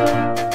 you